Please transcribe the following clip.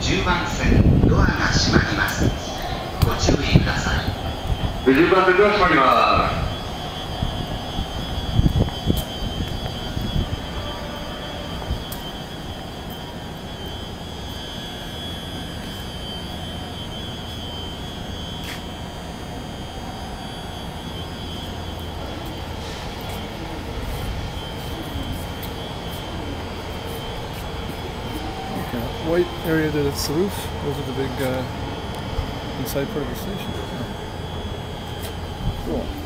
10番線ドアが閉まりますご注意ください10番線ドア閉まります。Okay, white area that it's the roof. Those are the big uh, inside part of the station. Cool.